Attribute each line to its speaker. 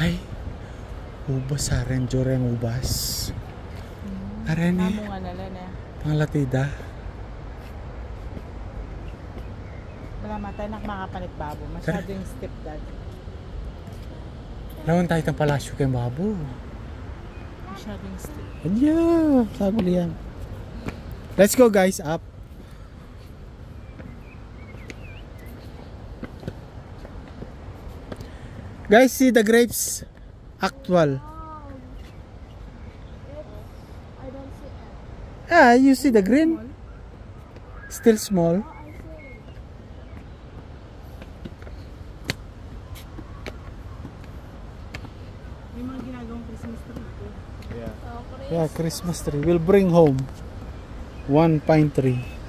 Speaker 1: Ay, ubas sa rin, joreng ubas. Aren eh,
Speaker 2: Amo nga nala na.
Speaker 1: panglatida.
Speaker 2: Wala matay nak makapanit babo. Masyadong stiff dad.
Speaker 1: Lawan tayo ng palasyo kay Babo.
Speaker 2: Masyadong stiff.
Speaker 1: Adya, sabi yan. Let's go guys, up. Guys, see the grapes. Actual. Ah, you see the green? Still small.
Speaker 3: Chris.
Speaker 1: Yeah, Christmas tree. We'll bring home one pine tree.